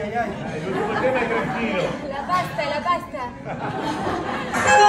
ay, ay. El último tema es tranquilo. La pasta, la pasta.